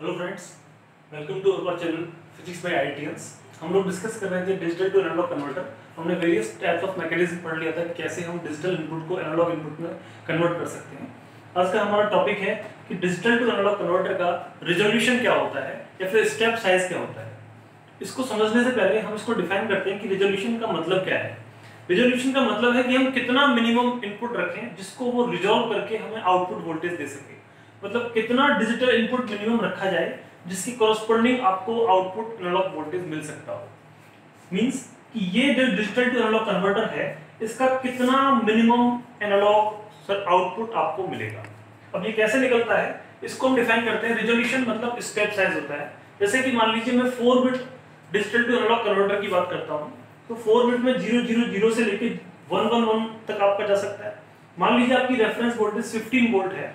Hello friends welcome to our channel physics by ITians हम लोग discuss कर रहे थे डिजिटल टू एनालॉग कन्वर्टर हमने वेरियस टाइप्स ऑफ़ मैकेनिज्म पढ़ लिया था कैसे हम डिजिटल इनपुट को एनालॉग इनपुट में कन्वर्ट कर सकते हैं। आज का हमारा टॉपिक है कि डिजिटल टू एनालॉग कन्वर्टर का रिजोल्यूशन क्या होता है या फिर स्टेप साइज़ क्या होता है। इसको समझने से पहले हम इसको डिफाइन करते हैं कि रिजोल्यूशन का मतलब क्या है। रिजोल्यूशन का मतलब है कि हम कितना मिनिमम इनपुट रखें जिसको वो रिजोल्व करके हमें आउटपुट वोल्टेज दे सके। मतलब कितना डिजिटल इनपुट मिनिमम रखा जाए, जिसकी कॉरस्पॉन्डिंग आपको आउटपुट एनालॉग वोल्टेज मिल सकता हो। मींस कि ये जो डिजिटल टू एनालॉग कन्वर्टर है, इसका कितना मिनिमम एनालॉग सर आउटपुट आपको मिलेगा। अब ये कैसे निकलता है? इसको हम डिफाइन करते हैं। रिजोल्यूशन मतलब स्टेप साइज़ होता है। जैसे कि मान लीजिए मैं 4 bit digital to analog converter की बात करता हूँ तो फोर बिट में 000 से लेके 111 तक आपका जा सकता है। मान लीजिए आपकी रेफरेंस वोल्टेज 15 वोल्ट है।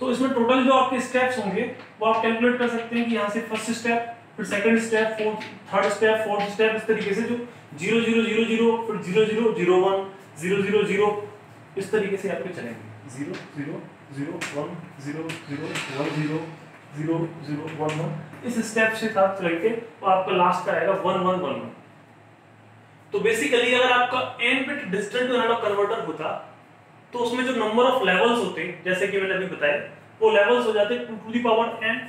तो इसमें टोटल जो आपके स्टेप्स होंगे वो आप कैलकुलेट कर सकते हैं कि यहाँ से फ़र्स्ट स्टेप फिर second step fourth third step fourth step इस तरीके से जो ज़ीरो ज़ीरो ज़ीरो ज़ीरो फिर zero zero zero one zero zero zero इस तरीके से आपके चलेंगे zero zero zero one zero zero one zero zero zero one one इस स्टेप से साथ चलेंगे तो आपका लास्ट का आएगा वन वन वन वन तो बेसिकली अगर आपका n bit digital to analog converter होता तो उसमें जो नंबर ऑफ़ लेवल्स होते हैं जैसे कि मैंने अभी बताया, वो लेवल्स हो जाते हैं two to the power n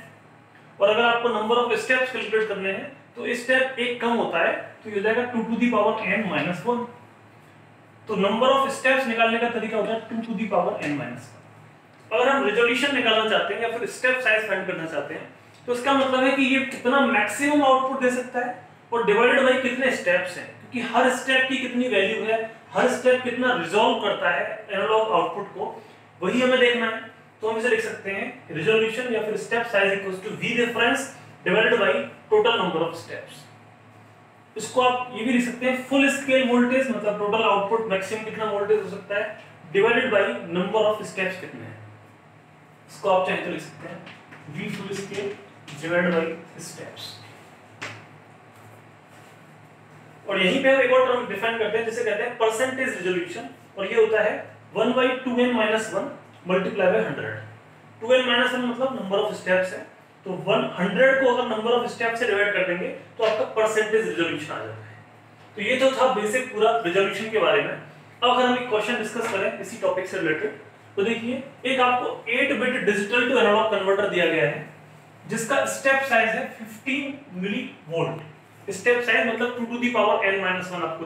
और अगर आपको नंबर ऑफ़ स्टेप्स कैलकुलेट करने हैं तो स्टेप एक कम होता है तो ये हो जाएगा two to the power n minus one तो नंबर ऑफ़ स्टेप्स निकालने का तरीका होता है two to the power n minus अगर हम रेजोल्यूशन निकालना चाहते हैं या फिर स्टेप साइज़ फाइंड करना चाहते हैं तो इसका मतलब है कि ये कितना मैक्सिमम आउटपुट दे सकता है और डिवाइडेड बाई कितने स्टेप्स हैं। क्योंकि हर स्टेप की कितनी वैल्यू है, हर स्टेप कितना रिजॉल्व करता है एनालॉग आउटपुट को, वही हमें देखना है। तो हम इसे लिख सकते हैं रिजोल्यूशन या फिर step size equals to V difference divided by total number of steps इसको आप ये भी लिख सकते हैं फुल स्केल वोल्टेज मतलब टोटल आउटपुट मैक्सिमम कितना वोल्टेज हो सकता है divided by number of steps कितने हैं। इसको आप चाहे तो लिख सकते हैं V full scale divided by steps और यहीं पे हम एक और टर्म डिफाइन करते हैं, जिसे कहते हैं परसेंटेज रिजोल्यूशन और ये होता है 1 by 2n minus 1 multiply 100 2n minus 1 मतलब नंबर ऑफ़ स्टेप्स है। तो 100 को अगर नंबर ऑफ़ स्टेप से डिवाइड कर देंगे तो आपका परसेंटेज रिजोल्यूशन आ जाता है। तो ये तो था बेसिक पूरा रिजोल्यूशन के बारे में। अब अगर हम एक क्वेश्चन डिस्कस करें इसी टॉपिक से रिलेटेड तो देखिए, एक आपको 8 bit digital to analog converter दिया गया है, जिसका स्टेप साइज़ है 15 मिली वोल्ट स्टेप साइज़ मतलब two to the power n minus one आपको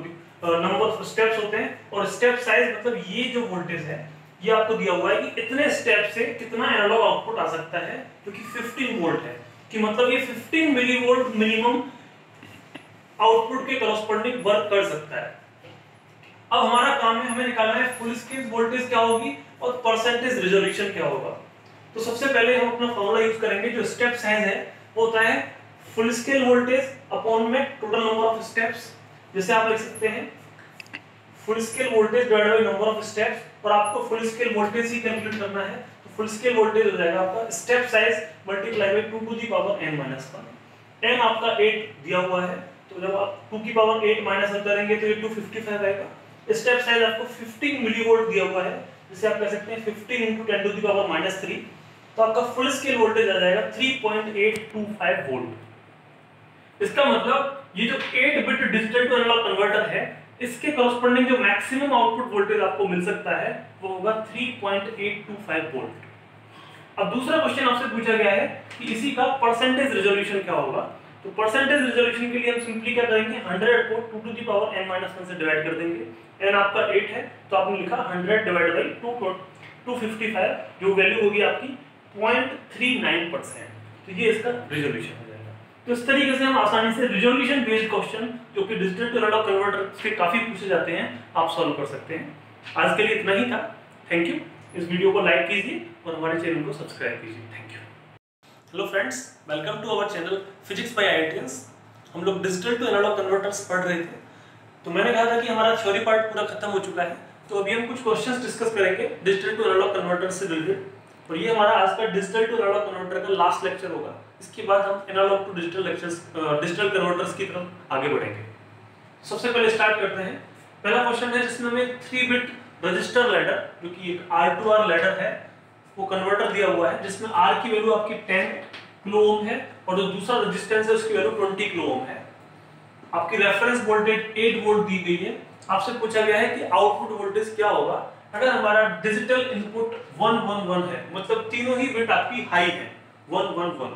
नंबर ऑफ़ स्टेप्स होते हैं और स्टेप साइज़ मतलब ये जो वोल्टेज है, ये आपको दिया हुआ है कि इतने स्टेप से कितना एनालॉग आउटपुट आ सकता है, जो कि 15 वोल्ट है। कि मतलब ये 15 मिली वोल्ट मिनिमम आउटपुट के करस्पॉन्डिंग वर्क कर सकता है। अब हमारा काम है, हमें निकालना है फुल स्केल वोल्टेज क्या होगी और परसेंटेज रिजोल्यूशन क्या होगा। तो सबसे पहले हम अपना फॉर्मूला यूज़ करेंगे, जो स्टेप साइज़ है, वो होता है फुल स्केल वोल्टेज अपॉन में टोटल नंबर ऑफ़ स्टेप्स जैसे आप लिख सकते हैं। Full scale voltage divided by number of steps और आपको फुल स्केल वोल्टेज ही कैलकुलेट करना है तो फुल स्केल वोल्टेज हो जाएगा आपका step size multiply by 2 to the power n 1 n आपका 8 दिया हुआ है तो जब आप 2 की पावर 8 माइनस 1 करेंगे तो ये 255 आएगा। स्टेप साइज़ आपको 15 मिलीवोल्ट दिया हुआ है, जिसे आप कह सकते हैं 15 into 10 to the power -3 तो आपका फुल स्केल वोल्टेज आ जाएगा 3.825 वोल्ट इसका मतलब ये जो 8 bit digital to analog converter है, इसके कॉरस्पॉन्डिंग जो मैक्सिमम आउटपुट वोल्टेज आपको मिल सकता है, वो होगा 3.825 वोल्ट अब दूसरा क्वेश्चन आपसे पूछा गया है कि इसी का परसेंटेज रिजोल्यूशन क्या होगा? तो परसेंटेज रिजोल्यूशन के लिए हम सिंपली क्या करेंगे? 100 को 2 टू द पावर n 1 से डिवाइड कर देंगे। n आपका 8 है तो आपने लिखा 100 डिवाइड बाय 2 255 जो वैल्यू होगी आपकी 0.39% तो ये इसका रिजोल्यूशन है तो इस तरीके से हम आसानी से रिजोल्यूशन बेस्ड क्वेश्चन जो कि डिजिटल टू एनालॉग कन्वर्टर से काफ़ी पूछे जाते हैं, आप सॉल्व कर सकते हैं। आज के लिए इतना ही था। थैंक यू इस वीडियो को लाइक कीजिए और हमारे चैनल को सब्सक्राइब कीजिए। Thank you hello friends welcome to our channel physics by ITS हम लोग डिजिटल टू एनालॉग कन्वर्टर्स पढ़ रहे थे। तो मैंने कहा था कि हमारा थ्योरी पार्ट पूरा खत्म हो चुका है। तो अभी हम कुछ क्वेश्चंस डिस्कस करेंगे डिजिटल टू एनालॉग कन्वर्टर से रिलेटेड और ये हमारा आज का डिजिटल टू एनालॉग कन्वर्टर का लास्ट लेक्चर होगा। इसके बाद हम analog to digital lectures digital converters की तरफ़ आगे बढ़ेंगे। सबसे पहले स्टार्ट करते हैं। पहला क्वेश्चन है जिसमें हमें थ्री बिट रजिस्टर लैडर जो कि एक आर टू आर लैडर है, वो कन्वर्टर दिया हुआ है, जिसमें आर की वैल्यू आपकी 10 किलो ओम है और जो दूसरा रेजिस्टेंस है उसकी वैल्यू 20 किलो ओम है। आपकी रेफरेंस वोल्टेज 8 वोल्ट दी गई है। आपसे पूछा गया है कि आउटपुट वोल्टेज क्या होगा? अगर हमारा डिजिटल इनपुट 111 है मतलब तीनों ही बिट आपकी हाई है 111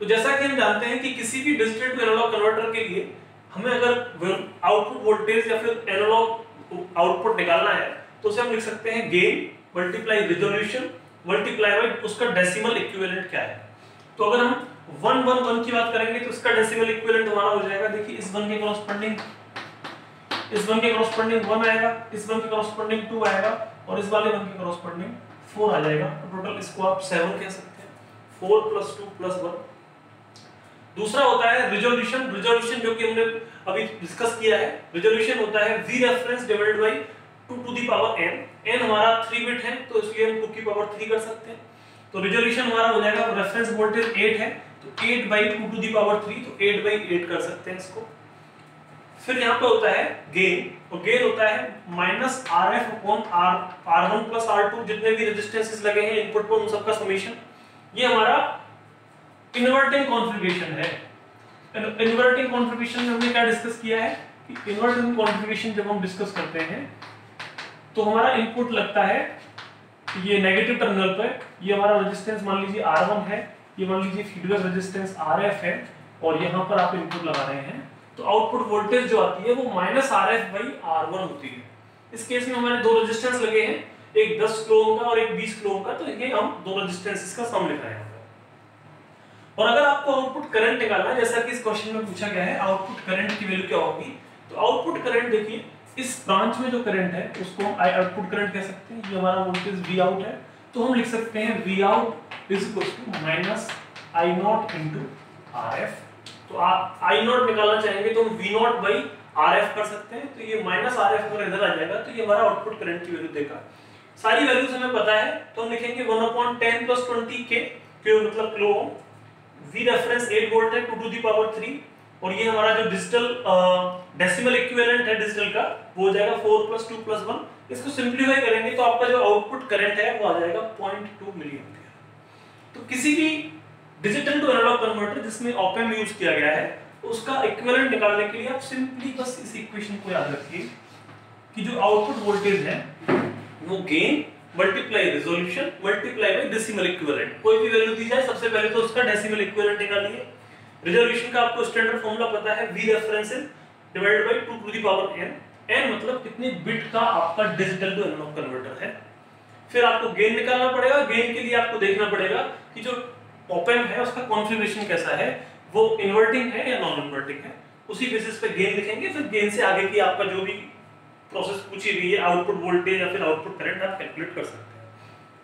तो जैसा कि हम जानते हैं कि किसी भी डिजिटल टू एनालॉग कन्वर्टर के लिए हमें अगर आउटपुट वोल्टेज या फिर एनालॉग आउटपुट निकालना है तो उसे हम लिख सकते हैं gain multiply resolution multiply by उसका डेसिमल इक्विवेलेंट क्या है। तो अगर हम 111 की बात करेंगे तो इसका डेसिमल इक्विवेलेंट हमारा हो जाएगा, देखिए इस वन के कॉरस्पॉन्डिंग इस वन के कॉरस्पॉन्डिंग 1 आएगा, इस वन के कॉरस्पॉन्डिंग 2 आएगा, और इस वाले वन के कॉरस्पॉन्डिंग 4 आ जाएगा। तो टोटल इसको आप 7 कह सकते हैं। 4 प्लस 2 प्लस 1 दूसरा होता है रिजोल्यूशन रिजोल्यूशन जो कि हमने अभी डिस्कस किया है रिजोल्यूशन होता है v reference divided by 2 to the power n n हमारा 3 बिट है तो इसलिए हम 2 की पावर 3 कर सकते हैं। तो रिजोल्यूशन हमारा हो जाएगा रेफरेंस वोल्टेज 8 है तो 8 बाय 2 टू द पावर 3 तो 8 बाय 8 कर सकते हैं इसको। फिर यहाँ पे होता है गेन और गेन होता है minus R F upon R R one plus R two जितने भी रेजिस्टेंसेस लगे हैं इनपुट पर उन सबका समीशन ये हमारा इन्वर्टिंग कॉन्फ़िगरेशन है. इन्वर्टिंग कॉन्फ़िगरेशन में हमने क्या डिस्कस किया है? कि इन्वर्टिंग कॉन्फ़िगरेशन जब हम डिस्कस करते हैं तो हमारा इनपुट लगता है ये नेगेटिव टर्मिनल पे ये हमारा रेजिस्टेंस मान लीजिए R1 है. ये मान लीजिए फीडबैक रेजिस्टेंस RF है और यहाँ पर आप इनपुट लगा रहे हैं. तो आउटपुट वोल्टेज जो आती है वो minus R F by R one होती है। इस केस में हमारे दो रेजिस्टेंस लगे हैं, एक 10 किलो ओम का और एक 20 किलो ओम का तो ये हम दो रेजिस्टेंसेस का सम लिख रहे हैं। और अगर आपको आउटपुट करंट निकालना है, जैसा कि इस क्वेश्चन में पूछा गया है आउटपुट करंट की वैल्यू क्या होगी? तो आउटपुट करंट देखिए, इस ब्रांच में जो करंट है, उसको हम आउटपुट करंट कह सकते हैं, ये हमारा वोल्टेज वी आउट है। तो हम लिख सकते हैं V out is equal to minus I not into R F तो आप आई नॉट निकालना चाहेंगे तो हम V not by R F कर सकते हैं। तो ये माइनस आर एफ़ अगर इधर आ जाएगा। तो ये हमारा आउटपुट करंट की वैल्यू देगा। सारी वैल्यूज़ हमें पता है। तो हम लिखेंगे one upon ten plus twenty के क्यों मतलब किलो वी रेफरेंस 8 वोल्ट है 2 टू दी पावर 3 और ये हमारा जो डिजिटल डेसिमल इक्विवेलेंट है डिजिटल का, वो हो जाएगा 4 प्लस 2 प्लस 1 इसको सिंपलीफाई करेंगे तो आपका जो आउटपुट करंट है, वो आ जाएगा 0.2 मिली एम्पियर तो किसी भी डिजिटल टू एनालॉग कन्वर्टर जिसमें ऑप एम्प यूज़ किया गया है, उसका इक्विवेलेंट निकालने के लिए आप सिंपली बस इस इक्वेशन को याद रखिए कि जो आउटपुट वोल्टेज है, वो gain multiply resolution multiply by decimal equivalent कोई भी वैल्यू दी जाए, सबसे पहले तो उसका डेसिमल इक्विवेलेंट निकालिए। रेजोल्यूशन का आपको स्टैंडर्ड फार्मूला पता है, v reference divided by 2 to the power n. n मतलब कितने बिट का आपका डिजिटल टू एनालॉग कन्वर्टर है। फिर आपको गेन निकालना पड़ेगा। गेन के लिए आपको देखना पड़ेगा कि जो एम्प है, उसका कॉन्फ़िगरेशन कैसा है, वो इन्वर्टिंग है या नॉन इन्वर्टिंग है, उसी बेसिस पे गेन लिखेंगे फिर गेन से आगे की आपका जो भी प्रोसेस पूछी गई है आउटपुट वोल्टेज या फिर आउटपुट करंट आप कैलकुलेट कर सकते हैं।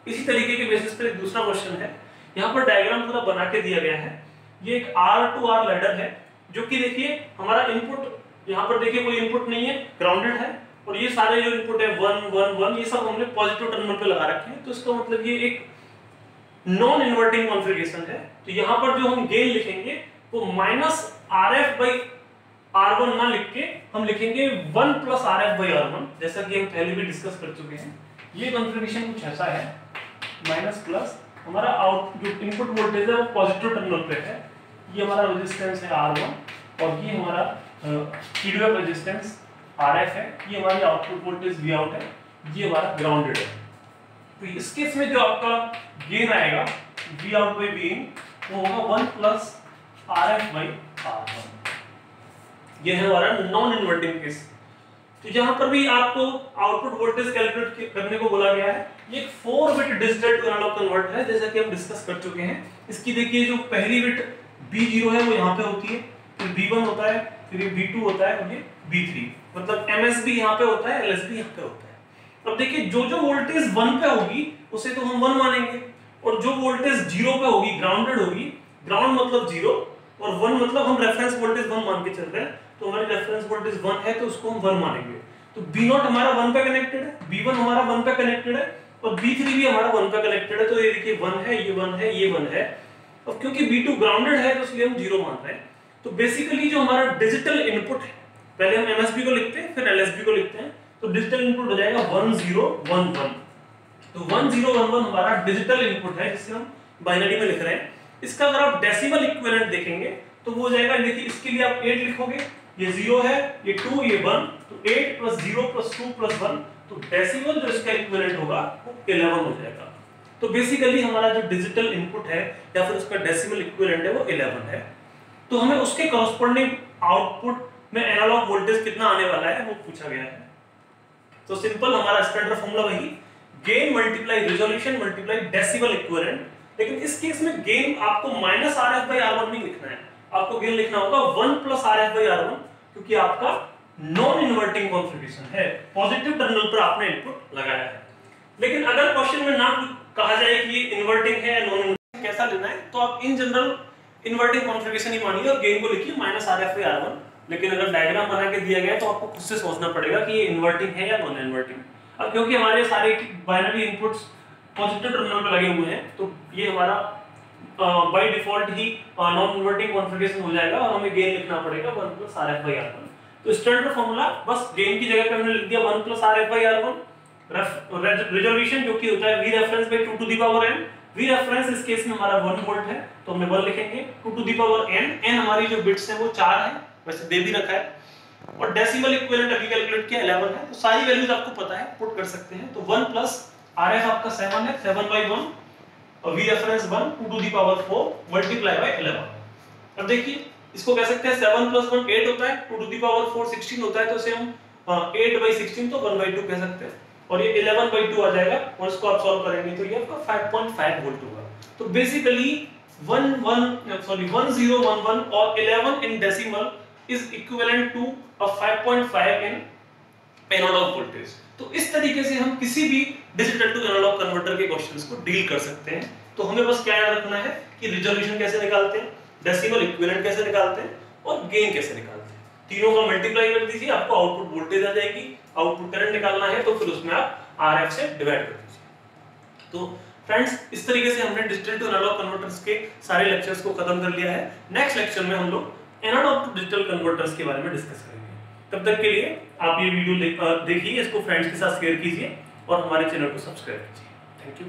इसी तरीके के बेसिस पे एक दूसरा क्वेश्चन है, यहाँ पर डायग्राम पूरा बना के दिया गया है। ये एक आर टू आर लेडर है, जो कि देखिए, हमारा इनपुट यहाँ पर देखिए कोई इनपुट नहीं है ग्राउंडेड है, और ये सारे जो इनपुट है वन वन वन ये सब हमने पॉजिटिव टर्मिनल पे लगा रखे हैं तो इसका मतलब ये एक नॉन इन्वर्टिंग कॉन्फ़िगरेशन है। तो यहाँ पर जो हम गेन लिखेंगे, वो minus R F by R one ना लिख के हम लिखेंगे one plus R F by R one जैसा कि हम पहले भी डिस्कस कर चुके हैं। ये कॉन्फ़िगरेशन कुछ ऐसा है माइनस प्लस हमारा आउट जो इनपुट वोल्टेज है, वो पॉजिटिव टर्मिनल पे है। ये हमारा रेजिस्टेंस है आर वन और ये हमारा फीडबैक रेजिस्टेंस आर एफ़ है। ये हमारी आउटपुट वोल्टेज वी आउट है। ये हमारा ग्राउंडेड है। तो इस केस में जो आपका गेन आएगा V out by V in वो होगा one plus R F by R one ये है हमारा नॉन इन्वर्टिंग केस तो यहाँ पर भी आपको आउटपुट वोल्टेज कैलकुलेट करने को बोला गया है, ये एक 4 bit digital to analog converter है, जैसा कि हम डिस्कस कर चुके हैं। इसकी देखिए जो पहली बिट बी ज़ीरो है, वो यहाँ पे होती है, फिर B1 होता है, फिर ये B2 होता है, और ये बी थ्री मतलब MSB यहाँ पे होता है LSB यहाँ पे होता है। अब देखिए, जो जो वोल्टेज वन पे होगी, उसे तो हम वन मानेंगे। और जो वोल्टेज 0 पे होगी ग्राउंडेड होगी ग्राउंड मतलब 0 और 1 मतलब हम रेफरेंस वोल्टेज 1 मान के चल रहे हैं। तो हमारी रेफरेंस वोल्टेज 1 है तो उसको हम 1 मानेंगे। तो B0 हमारा 1 पे कनेक्टेड है B1 हमारा 1 पे कनेक्टेड है, और B3 भी हमारा 1 पे कनेक्टेड है। तो ये देखिए 1 है, ये 1 है, ये 1 है। और क्योंकि B2 ग्राउंडेड है तो इसलिए हम 0 मान रहे हैं। तो बेसिकली जो हमारा डिजिटल इनपुट है, पहले हम MSB को लिखते हैं, फिर LSB को लिखते हैं। तो डिजिटल इनपुट हो जाएगा 1011 तो 1011 हमारा डिजिटल इनपुट है, जिसे हम बाइनरी में लिख रहे हैं। इसका अगर आप डेसिमल इक्विवेलेंट देखेंगे तो वो हो जाएगा देखिए, इसके लिए आप एट लिखोगे। ये 0 है, ये 2 ये 1 तो 8 प्लस 0 प्लस 2 प्लस 1 तो डेसिमल जो इसका इक्विवेलेंट होगा, वो 11 हो जाएगा। तो बेसिकली हमारा जो डिजिटल इनपुट है, या फिर उसका डेसिमल इक्विवेलेंट है, वो 11 है। तो हमें उसके कॉरस्पॉन्डिंग आउटपुट में एनालॉग वोल्टेज कितना आने वाला है, वो पूछा गया है। तो सिंपल हमारा स्टैंडर्ड फॉर्मूला वही gain multiply resolution multiply decimal equivalent लेकिन इस केस में गेन आपको minus R F by R one नहीं लिखना है। आपको गेन लिखना होगा one plus R F by R one क्योंकि आपका नॉन इन्वर्टिंग कॉन्फ़िगरेशन है। पॉजिटिव टर्मिनल पर आपने इनपुट लगाया है। लेकिन अगर क्वेश्चन में ना कहा जाए कि ये इन्वर्टिंग है नॉन इन्वर्टिंग कैसा लेना है तो आप इन जनरल इन्वर्टिंग कॉन्फ़िगरेशन ही मानिए और गेन को लिखिए minus R F by R one लेकिन अगर डायग्राम बना के दिया गया तो आपको खुद से सोचना पड़ेगा कि ये इन्वर्टिंग है या नॉन इन्वर्टिंग अब क्योंकि हमारे सारे बाइनरी इनपुट्स पॉजिटिव टर्मिनल पे लगे हुए हैं तो ये हमारा बाय डिफ़ॉल्ट ही नॉन इन्वर्टिंग कॉन्फ़िगरेशन हो जाएगा और हमें गेन लिखना पड़ेगा 1 plus R F by R one तो स्टैंडर्ड फॉर्मूला बस गेन की जगह पे हमने लिख दिया 1 plus R F by R one resolution जो कि होता है v reference by 2 to the power n v reference इस केस में हमारा 1 वोल्ट है तो हमने 1 लिखेंगे। 2 to the power n n हमारी जो बिट्स हैं वो 4 है। वैसे दे भी रखा है। और डेसिमल इक्विवेलेंट अभी कैलकुलेट किया 11 है तो सारी वैल्यूज़ आपको पता है पुट कर सकते हैं। तो 1 प्लस rf आपका 7 है 7 बाय 1 और v reference 1 2 to the power 4 multiply by 11 अब देखिए, इसको कह सकते हैं 7 प्लस 1 8 होता है 2 टू द पावर 4 16 होता है तो इसे हम 8 बाय 16 तो 1 बाय 2 कह सकते हैं। और ये 11 बाय 2 आ जाएगा, और इसको आप सॉल्व करेंगे तो ये आपका 5.5 वोल्ट होगा। तो बेसिकली 1 1 सॉरी 1011 और 11 in decimal is equivalent to a 5.5 in analog voltage तो इस तरीके से हम किसी भी डिजिटल टू एनालॉग कन्वर्टर के क्वेश्चंस को डील कर सकते हैं। तो हमें बस क्या याद रखना है कि रिजोल्यूशन कैसे निकालते हैं डेसिमल इक्विवेलेंट कैसे निकालते हैं और गेन कैसे निकालते हैं। तीनों का मल्टीप्लाई कर दीजिए, आपको आउटपुट वोल्टेज आ जाएगी आउटपुट करंट निकालना है तो फिर उसमें आप आरएफ से डिवाइड कर दीजिए। तो फ्रेंड्स इस तरीके से हमने डिजिटल टू एनालॉग कन्वर्टर्स के सारे लेक्चर्स को खत्म कर लिया है। नेक्स्ट लेक्चर में हम लोग एनालॉग टू डिजिटल कन्वर्टर्स के बारे में डिस्कस करेंगे। तब तक के लिए आप ये वीडियो देखिए, इसको फ्रेंड्स के साथ शेयर कीजिए और हमारे चैनल को सब्सक्राइब कीजिए। Thank you